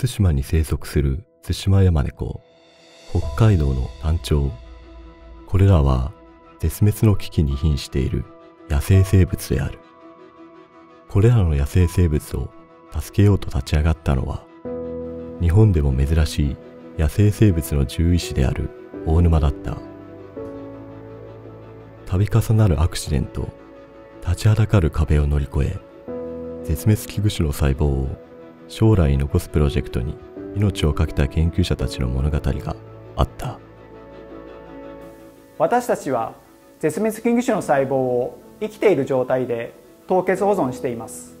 対馬に生息する対馬ヤマネコ北海道のタンチョウこれらは絶滅の危機に瀕している野生生物である。これらの野生生物を助けようと立ち上がったのは日本でも珍しい野生生物の獣医師である大沼だった。度重なるアクシデント立ちはだかる壁を乗り越え絶滅危惧種の細胞を将来残すプロジェクトに命を懸けた研究者たちの物語があった。私たちは絶滅危惧種の細胞を生きている状態で凍結保存しています。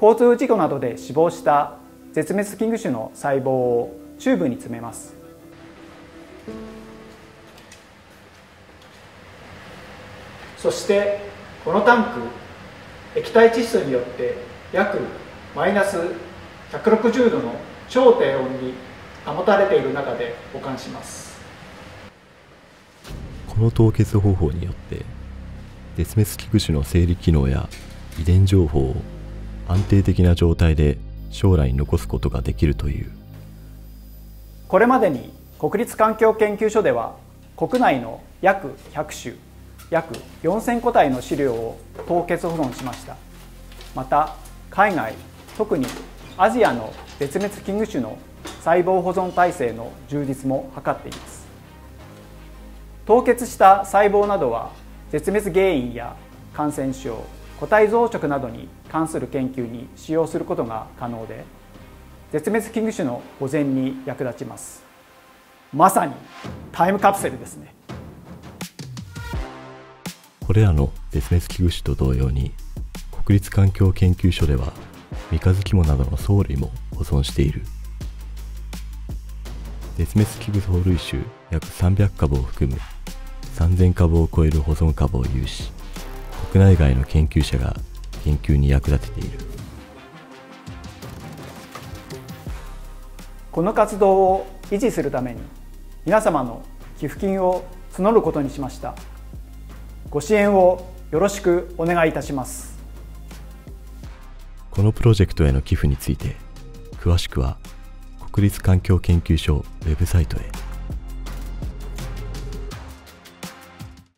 交通事故などで死亡した絶滅危惧種の細胞をチューブに詰めます。そしてこのタンク液体窒素によって約マイナス160度の超低温に保たれている中で保管します。この凍結方法によって絶滅危惧種の生理機能や遺伝情報を安定的な状態で将来に残すことができるという。これまでに国立環境研究所では国内の約100種約4000個体の資料を凍結保存しました。また海外特にアジアの絶滅危惧種の細胞保存体制の充実も図っています。凍結した細胞などは絶滅原因や感染症個体増殖などに関する研究に使用することが可能で絶滅危惧種の保全に役立ちます。まさにタイムカプセルですね。これらの絶滅危惧種と同様に国立環境研究所では三日月藻などの藻類も保存している。絶滅危惧藻類種約300株を含む3000株を超える保存株を有し国内外の研究者が研究に役立てている。この活動を維持するために皆様の寄付金を募ることにしました。ご支援をよろしくお願いいたします。このプロジェクトへの寄付について詳しくは国立環境研究所ウェブサイトへ。